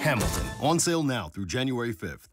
Hamilton, on sale now through January 5th.